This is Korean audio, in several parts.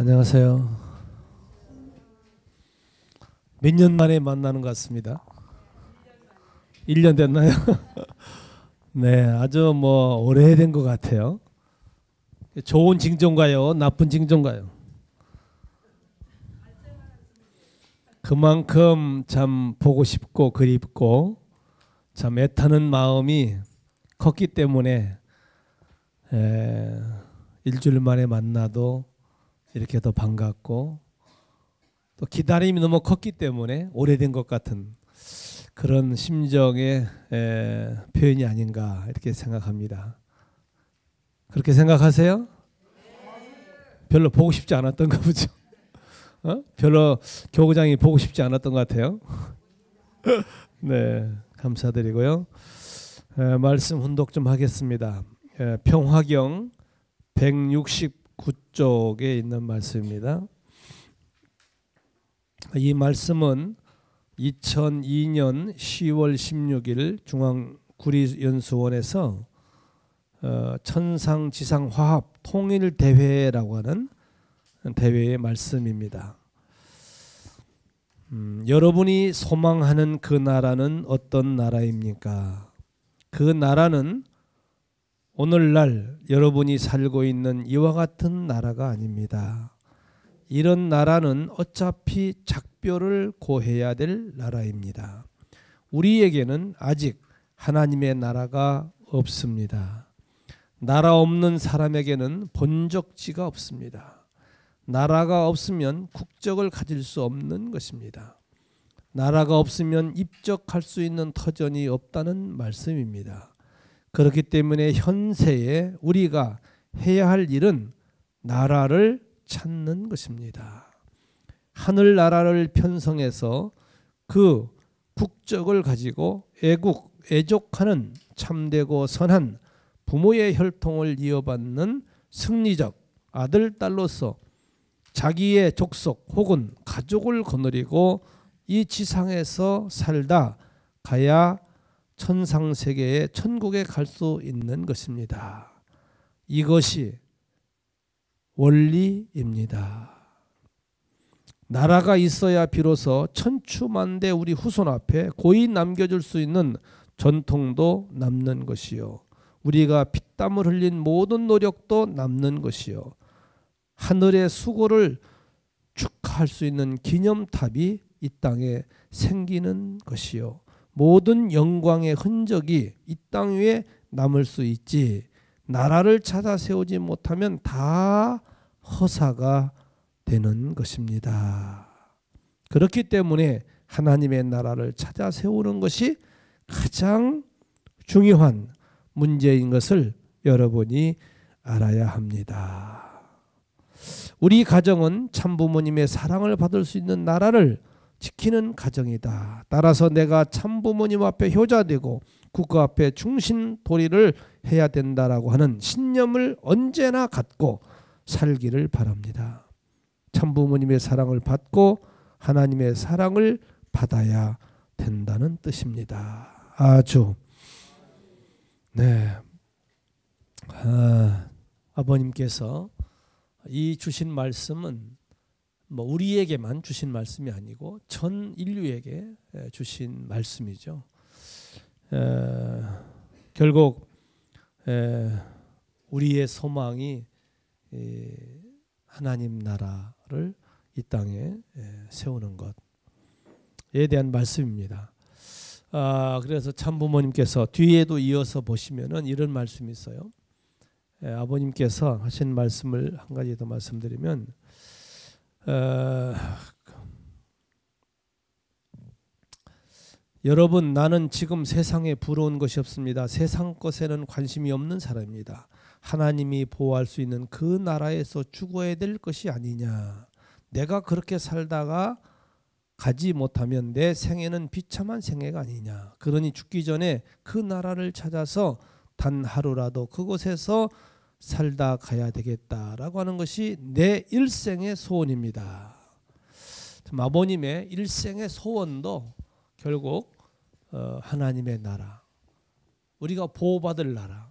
안녕하세요. 몇 년 만에 만나는 것 같습니다. 1년 됐나요? 네, 아주 뭐 오래된 것 같아요. 좋은 징조인가요? 나쁜 징조인가요? 그만큼 참 보고 싶고 그립고 참 애타는 마음이 컸기 때문에 에, 일주일 만에 만나도 이렇게 더 반갑고 또 기다림이 너무 컸기 때문에 오래된 것 같은 그런 심정의 에, 표현이 아닌가 이렇게 생각합니다. 그렇게 생각하세요? 별로 보고 싶지 않았던가 보죠. 어? 별로 교구장이 보고 싶지 않았던 것 같아요. 네, 감사드리고요. 에, 말씀 훈독 좀 하겠습니다. 에, 평화경 169 쪽에 있는 말씀입니다. 이 말씀은 2002년 10월 16일 중앙 구리연수원에서 어, 천상지상화합 통일대회라고 하는 대회의 말씀입니다. 음, 여러분이 소망하는 그 나라는 어떤 나라입니까? 그 나라는 오늘날 여러분이 살고 있는 이와 같은 나라가 아닙니다. 이런 나라는 어차피 작별을 고해야 될 나라입니다. 우리에게는 아직 하나님의 나라가 없습니다. 나라 없는 사람에게는 본적지가 없습니다. 나라가 없으면 국적을 가질 수 없는 것입니다. 나라가 없으면 입적할 수 있는 터전이 없다는 말씀입니다. 그렇기 때문에 현세에 우리가 해야 할 일은 나라를 찾는 것입니다. 하늘 나라를 편성해서 그 국적을 가지고 애국 애족하는 참되고 선한 부모의 혈통을 이어받는 승리적 아들 딸로서 자기의 족속 혹은 가족을 거느리고 이 지상에서 살다 가야 천상 세계의 천국에 갈 수 있는 것입니다. 이것이 원리입니다. 나라가 있어야 비로소 천추만대 우리 후손 앞에 고이 남겨줄 수 있는 전통도 남는 것이요. 우리가 피땀을 흘린 모든 노력도 남는 것이요. 하늘의 수고를 축하할 수 있는 기념탑이 이 땅에 생기는 것이요. 모든 영광의 흔적이 이 땅 위에 남을 수 있지. 나라를 찾아 세우지 못하면 다 허사가 되는 것입니다. 그렇기 때문에 하나님의 나라를 찾아 세우는 것이 가장 중요한 문제인 것을 여러분이 알아야 합니다. 우리 가정은 참부모님의 사랑을 받을 수 있는 나라를 지키는 가정이다. 따라서 내가 참부모님 앞에 효자되고 국가 앞에 충신 도리를 해야 된다라고 하는 신념을 언제나 갖고 살기를 바랍니다. 참부모님의 사랑을 받고 하나님의 사랑을 받아야 된다는 뜻입니다. 아주 네 아, 아버님께서 이 주신 말씀은 뭐 우리에게만 주신 말씀이 아니고 전 인류에게 주신 말씀이죠. 에, 결국 에, 우리의 소망이 하나님 나라를 이 땅에 세우는 것에 대한 말씀입니다. 아, 그래서 참부모님께서 뒤에도 이어서 보시면은 이런 말씀이 있어요. 에, 아버님께서 하신 말씀을 한 가지 더 말씀드리면 어, 여러분 나는 지금 세상에 부러운 것이 없습니다. 세상 것에는 관심이 없는 사람입니다. 하나님이 보호할 수 있는 그 나라에서 죽어야 될 것이 아니냐. 내가 그렇게 살다가 가지 못하면 내 생애는 비참한 생애가 아니냐. 그러니 죽기 전에 그 나라를 찾아서 단 하루라도 그곳에서 살다 가야 되겠다라고 하는 것이 내 일생의 소원입니다. 아버님의 일생의 소원도 결국 어, 하나님의 나라, 우리가 보호받을 나라,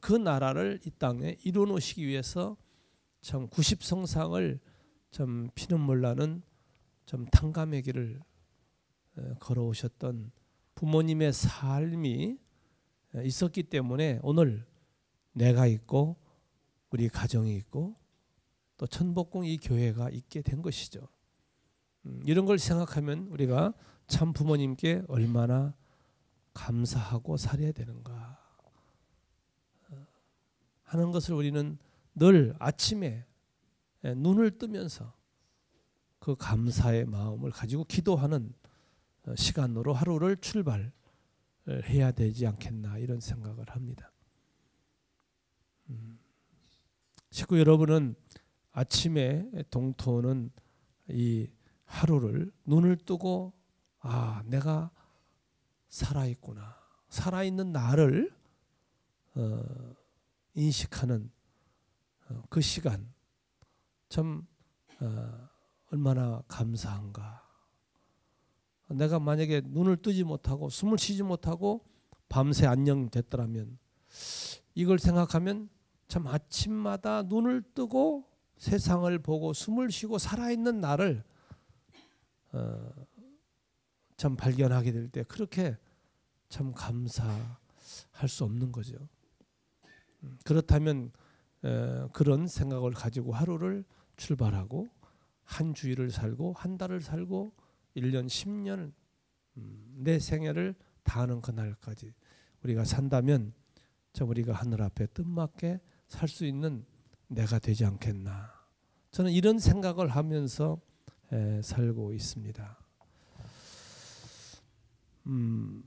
그 나라를 이 땅에 이루어놓으시기 위해서 참 90성상을 참 피눈물 나는 좀 탕감의 길을 걸어오셨던 부모님의 삶이 있었기 때문에 오늘 내가 있고 우리 가정이 있고 또 천복궁 이 교회가 있게 된 것이죠. 음, 이런 걸 생각하면 우리가 참 부모님께 얼마나 감사하고 살아야 되는가 어, 하는 것을 우리는 늘 아침에 눈을 뜨면서 그 감사의 마음을 가지고 기도하는 어, 시간으로 하루를 출발해야 되지 않겠나 이런 생각을 합니다. 음. 식구 여러분은 아침에 동토는 이 하루를 눈을 뜨고 아 내가 살아 있구나 살아 있는 나를 어, 인식하는 어, 그 시간 참 어, 얼마나 감사한가. 내가 만약에 눈을 뜨지 못하고 숨을 쉬지 못하고 밤새 안녕됐더라면 이걸 생각하면 참 아침마다 눈을 뜨고 세상을 보고 숨을 쉬고 살아있는 나를 어, 참 발견하게 될 때 그렇게 참 감사할 수 없는 거죠. 음, 그렇다면 에, 그런 생각을 가지고 하루를 출발하고 한 주일을 살고 한 달을 살고 1년 10년 음, 내 생애를 다하는 그날까지 우리가 산다면 참 우리가 하늘 앞에 뜻맞게 살 수 있는 내가 되지 않겠나 저는 이런 생각을 하면서 에, 살고 있습니다. 음,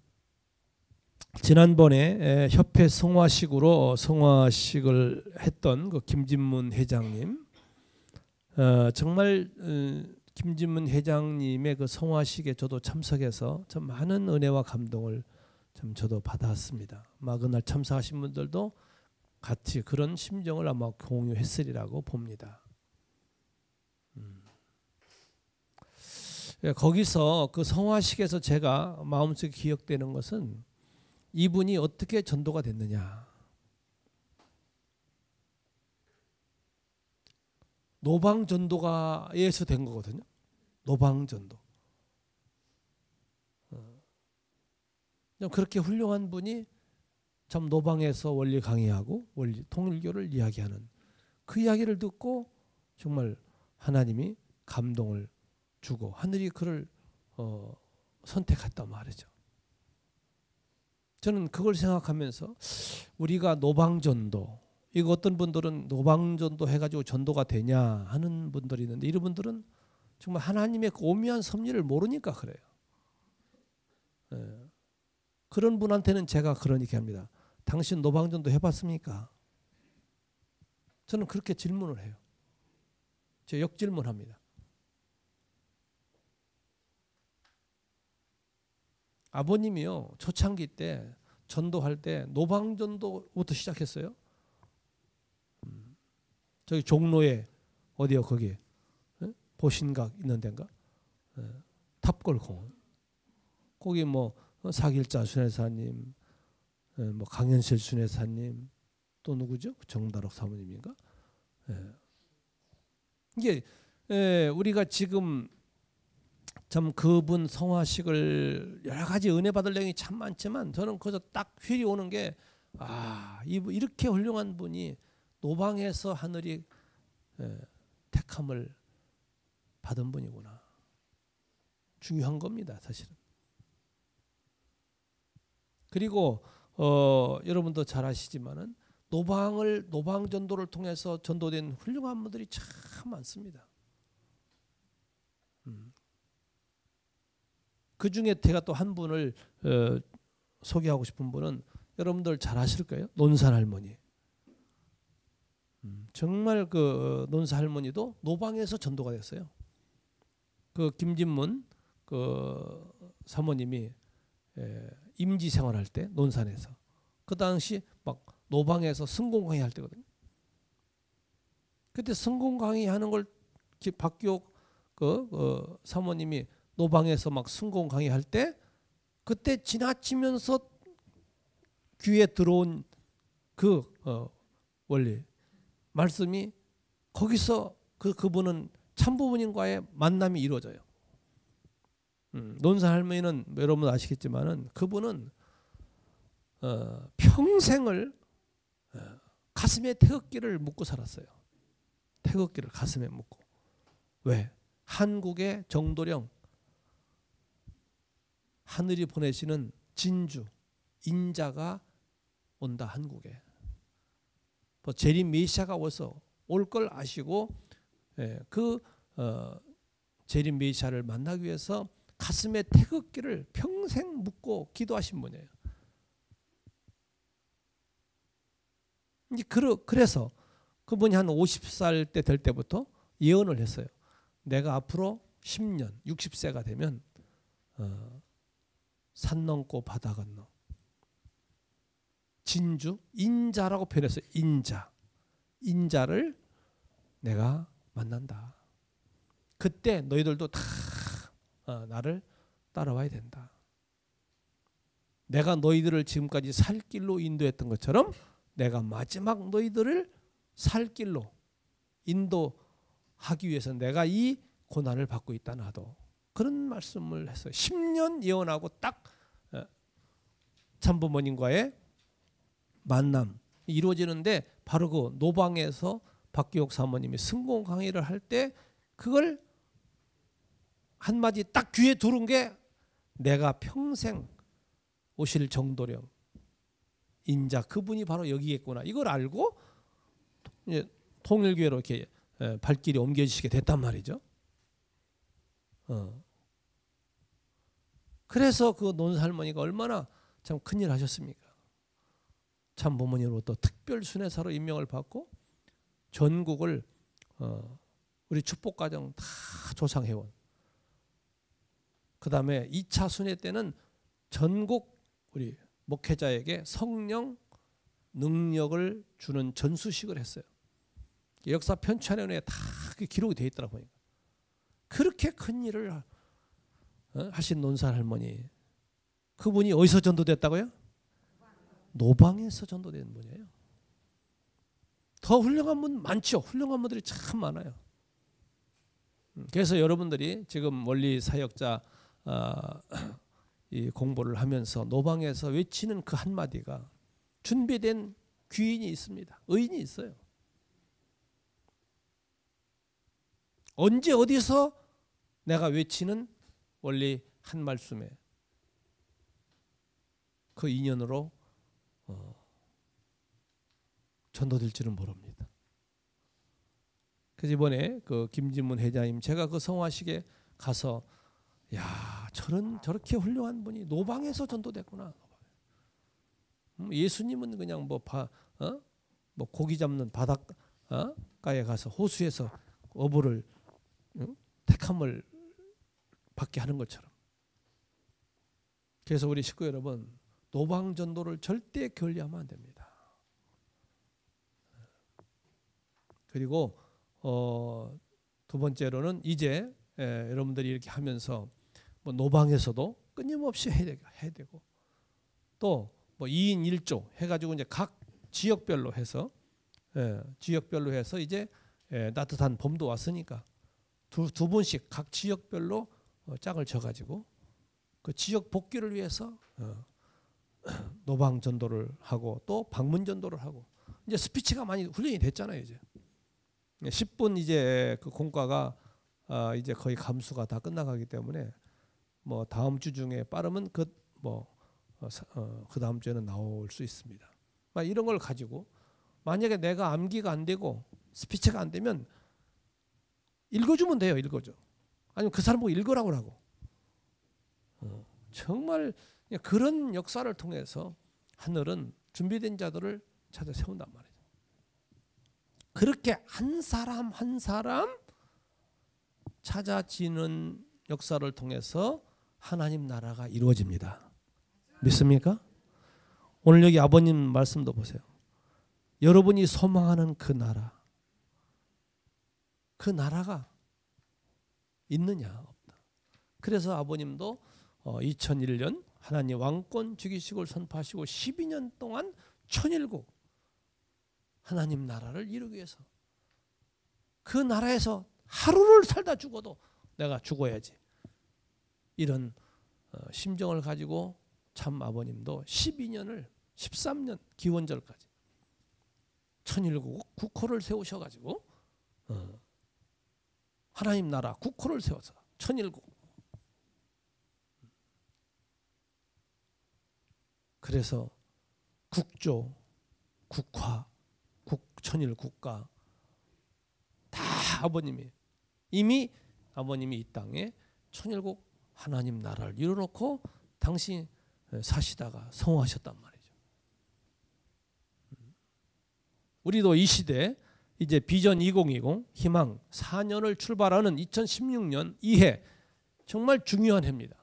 지난번에 에, 협회 성화식으로 성화식을 했던 그 김진문 회장님 어, 정말 어, 김진문 회장님의 그 성화식에 저도 참석해서 참 많은 은혜와 감동을 참 저도 받았습니다. 막 그날 참석하신 분들도 같이 그런 심정을 아마 공유했으리라고 봅니다. 음. 예, 거기서 그 성화식에서 제가 마음속에 기억되는 것은 이분이 어떻게 전도가 됐느냐. 노방 전도가에서 된 거거든요. 노방 전도. 그렇게 훌륭한 분이 참 노방에서 원리 강의하고 원리 통일교를 이야기하는 그 이야기를 듣고 정말 하나님이 감동을 주고 하늘이 그를 어, 선택했단 말이죠. 저는 그걸 생각하면서 우리가 노방전도 이거 어떤 분들은 노방전도 해가지고 전도가 되냐 하는 분들이 있는데 이런 분들은 정말 하나님의 그 오묘한 섭리를 모르니까 그래요. 예. 그런 분한테는 제가 그러니까 합니다. 당신 노방전도 해봤습니까? 저는 그렇게 질문을 해요. 제 역질문합니다. 아버님이요 초창기 때 전도할 때 노방전도부터 시작했어요. 저기 종로에 어디요 거기 에? 보신각 있는 데인가 에, 탑골 공원 거기 뭐 어, 사길자 순회사님 에, 뭐 강현실 순회사님 또 누구죠 정다록 사모님인가 에. 이게 에, 우리가 지금 참 그분 성화식을 여러 가지 은혜 받을 내용이 참 많지만 저는 거기서 딱 휠이 오는 게 아, 이렇게 훌륭한 분이 노방에서 하늘이 예, 택함을 받은 분이구나. 중요한 겁니다, 사실은. 그리고 어, 여러분도 잘 아시지만은 노방을 노방 전도를 통해서 전도된 훌륭한 분들이 참 많습니다. 음. 그 중에 제가 또 한 분을 어, 소개하고 싶은 분은 여러분들 잘 아실 거예요. 논산 할머니. 정말 그 어, 논사 할머니도 노방에서 전도가 됐어요. 그 김진문 그 사모님이 임지 생활할 때 논산에서 그 당시 막 노방에서 승공 강의 할 때거든요. 그때 승공 강의 하는 걸 박기옥 그 어, 사모님이 노방에서 막 승공 강의 할 때 그때 지나치면서 귀에 들어온 그 어, 원리 말씀이 거기서 그 그분은 참부모님과의 만남이 이루어져요. 음, 논산 할머니는 여러분 아시겠지만은 그분은 어, 평생을 어, 가슴에 태극기를 묶고 살았어요. 태극기를 가슴에 묶고 왜? 한국의 정도령 하늘이 보내시는 진주 인자가 온다 한국에. 뭐 재림 메시아가 와서 올 걸 아시고 예, 그 어, 재림 메시아를 만나기 위해서 가슴에 태극기를 평생 묶고 기도하신 분이에요. 이제 그래서 그분이 한 50살 때 될 때부터 예언을 했어요. 내가 앞으로 10년, 60세가 되면 어, 산 넘고 바다 건너 진주 인자라고 표현했어요. 인자. 인자를 내가 만난다. 그때 너희들도 다 어, 나를 따라와야 된다. 내가 너희들을 지금까지 살 길로 인도했던 것처럼 내가 마지막 너희들을 살 길로 인도하기 위해서 내가 이 고난을 받고 있다 나도 그런 말씀을 했어요. 10년 예언하고 딱 어, 참부모님과의 만남 이루어지는데 바로 그 노방에서 박기옥 사모님이 승공 강의를 할 때 그걸 한마디 딱 귀에 들은 게 내가 평생 오실 정도령 인자 그분이 바로 여기겠구나 이걸 알고 이제 통일교회로 이렇게 발길이 옮겨지시게 됐단 말이죠. 어. 그래서 그 논살머니가 얼마나 참 큰일 하셨습니까? 참 부모님으로부터 특별 순회사로 임명을 받고 전국을 어, 우리 축복가정 다 조상해온. 그 다음에 2차 순회 때는 전국 우리 목회자에게 성령 능력을 주는 전수식을 했어요. 역사 편찬에 다 기록이 되어 있더라 보니까. 그렇게 큰 일을 어, 하신 논산 할머니. 그분이 어디서 전도됐다고요? 노방에서 전도된 분이에요. 더 훌륭한 분 많죠. 훌륭한 분들이 참 많아요. 음, 그래서 여러분들이 지금 원리 사역자 어, 이 공부를 하면서 노방에서 외치는 그 한마디가 준비된 귀인이 있습니다. 의인이 있어요. 언제 어디서 내가 외치는 원리 한 말씀에 그 인연으로 어, 전도될지는 모릅니다. 그래서 이번에 그 김진문 회장님 제가 그 성화식에 가서 야 저런 저렇게 훌륭한 분이 노방에서 전도됐구나. 음, 예수님은 그냥 뭐, 바, 어? 뭐 고기 잡는 바닷가에 가서 호수에서 어부를 응? 택함을 받게 하는 것처럼. 그래서 우리 식구 여러분 노방 전도를 절대 게을리하면 안 됩니다. 그리고 어, 두 번째로는 이제 예, 여러분들이 이렇게 하면서 뭐 노방에서도 끊임없이 해야 되고, 되고 또뭐 2인 1조 해가지고 이제 각 지역별로 해서 예, 지역별로 해서 이제 예, 따뜻한 봄도 왔으니까 두, 두 분씩 각 지역별로 어, 짝을 져가지고 그 지역 복귀를 위해서 어, 노방 전도를 하고 또 방문 전도를 하고 이제 스피치가 많이 훈련이 됐잖아요 이제. 10분 이제 그 공과가 아 이제 거의 감수가 다 끝나가기 때문에 뭐 다음 주 중에 빠르면 그뭐그 어, 어, 그 다음 주에는 나올 수 있습니다. 막 이런 걸 가지고 만약에 내가 암기가 안 되고 스피치가 안 되면 읽어주면 돼요 읽어줘. 아니면 그 사람 보고 읽으라고 하고. 어, 정말 그런 역사를 통해서 하늘은 준비된 자들을 찾아 세운단 말이죠. 그렇게 한 사람 한 사람 찾아지는 역사를 통해서 하나님 나라가 이루어집니다. 믿습니까? 오늘 여기 아버님 말씀도 보세요. 여러분이 소망하는 그 나라, 그 나라가 있느냐 없다. 그래서 아버님도 2001년 어, 하나님 왕권 주기식을 선포하시고 12년 동안 천일국 하나님 나라를 이루기 위해서 그 나라에서 하루를 살다 죽어도 내가 죽어야지. 이런 어, 심정을 가지고 참 아버님도 12년을 13년 기원절까지 천일국 국호를 세우셔 가지고 어, 하나님 나라 국호를 세워서 천일국 그래서 국조, 국화, 국천일 국가 다 아버님이 이미 아버님이 이 땅에 천일국 하나님 나라를 이뤄놓고 당시 사시다가 성화하셨단 말이죠. 우리도 이 시대 이제 비전 2020 희망 4년을 출발하는 2016년 이해 정말 중요한 해입니다.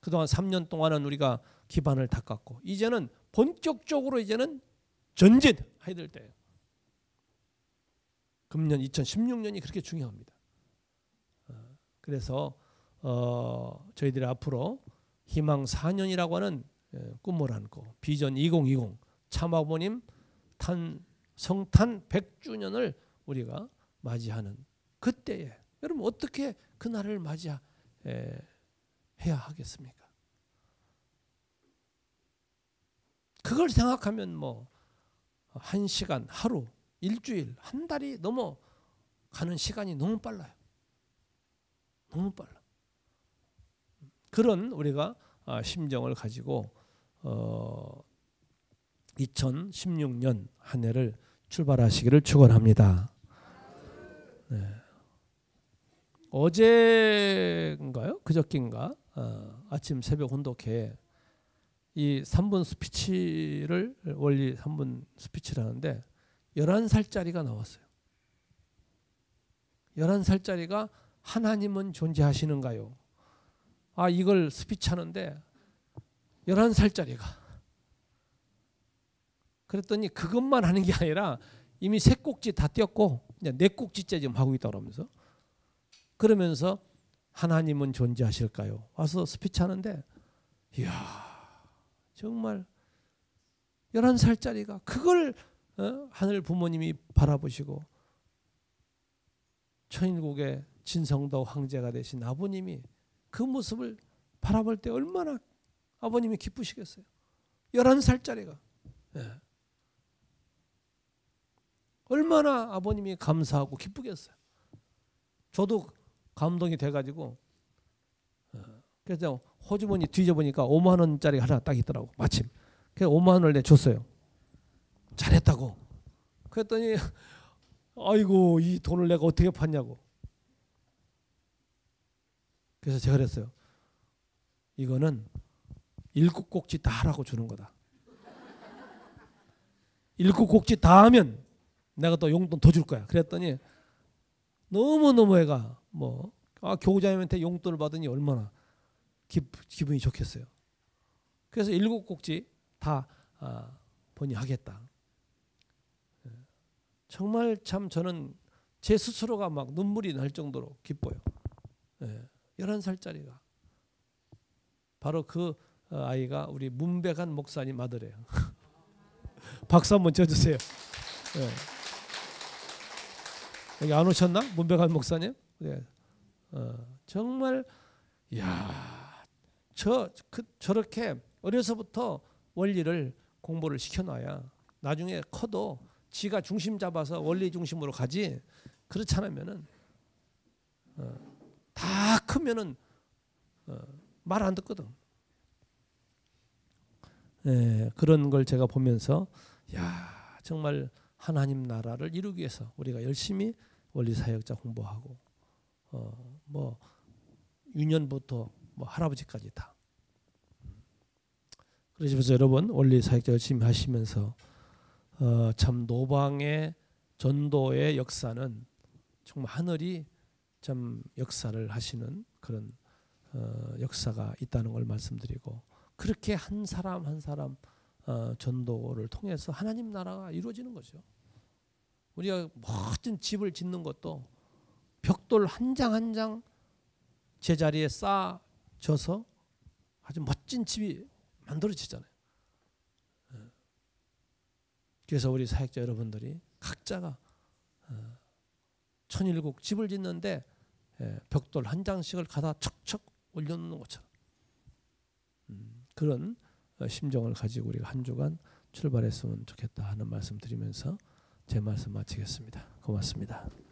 그동안 3년 동안은 우리가 기반을 닦았고 이제는 본격적으로 이제는 전진해야 될 때예요. 금년 2016년이 그렇게 중요합니다. 어, 그래서 어, 저희들이 앞으로 희망 4년이라고 하는 예, 꿈을 안고 비전 2020 참아버님 탄 성탄 100주년을 우리가 맞이하는 그때에 여러분 어떻게 그 날을 맞이해야 하겠습니까? 그걸 생각하면 뭐 한 시간, 하루, 일주일, 한 달이 넘어 가는 시간이 너무 빨라요. 너무 빨라. 그런 우리가 아, 심정을 가지고 어 2016년 한 해를 출발하시기를 축원합니다. 네. 어제인가요? 그저께인가? 어, 아침 새벽 혼독회 이 3분 스피치를 원리 3분 스피치를 하는데 11살짜리가 나왔어요. 11살짜리가 하나님은 존재하시는가요? 아, 이걸 스피치 하는데 11살짜리가 그랬더니 그것만 하는 게 아니라 이미 세 꼭지 다 띄었고 네 꼭지째 지금 하고 있다 그러면서 그러면서 하나님은 존재하실까요? 와서 스피치 하는데 이야 정말 11살짜리가 그걸 어? 하늘 부모님이 바라보시고 천일국의 진성도 황제가 되신 아버님이 그 모습을 바라볼 때 얼마나 아버님이 기쁘시겠어요. 11살짜리가. 예. 얼마나 아버님이 감사하고 기쁘겠어요. 저도 감동이 돼가지고 어, 그래서 호주머니 뒤져보니까 5만 원짜리 하나 딱 있더라고 마침 그래서 5만 원을 내 줬어요 잘했다고 그랬더니 아이고 이 돈을 내가 어떻게 팠냐고 그래서 제가 그랬어요 이거는 일곱 꼭지 다 하라고 주는 거다 일곱 꼭지 다 하면 내가 또 용돈 더 줄 거야 그랬더니 너무너무 애가 뭐 아, 교장님한테 용돈을 받으니 얼마나 기, 분이 좋겠어요. 그래서 일곱 곡지 다 아, 본이 하겠다. 예. 정말 참 저는 제 스스로가 막 눈물이 날 정도로 기뻐요. 예. 11살짜리가. 바로 그 어, 아이가 우리 문백한 목사님 아들이에요. 박수 한번 쳐주세요. 예. 여기 안 오셨나? 문백한 목사님? 예. 어, 정말 야 저, 그, 저렇게 어려서부터 원리를 공부를 시켜놔야 나중에 커도 지가 중심 잡아서 원리 중심으로 가지 그렇지 않으면은 어, 다 크면은 어, 말안 듣거든. 예, 그런 걸 제가 보면서 야 정말 하나님 나라를 이루기 위해서 우리가 열심히 원리 사역자 공부하고 어, 뭐 유년부터 뭐 할아버지까지 다. 그러시면서 여러분 원리 사역자 열심히 하시면서 어, 참 노방의 전도의 역사는 정말 하늘이 참 역사를 하시는 그런 어, 역사가 있다는 걸 말씀드리고 그렇게 한 사람 한 사람 어, 전도를 통해서 하나님 나라가 이루어지는 거죠. 우리가 멋진 집을 짓는 것도 벽돌 한 장 한 장 제자리에 쌓아 져서 아주 멋진 집이 만들어지잖아요. 예. 그래서 우리 사역자 여러분들이 각자가 어, 천일국 집을 짓는데 예, 벽돌 한 장씩을 가다 척척 올려놓는 것처럼 음, 그런 어, 심정을 가지고 우리가 한 주간 출발했으면 좋겠다 하는 말씀 드리면서 제 말씀 마치겠습니다. 고맙습니다.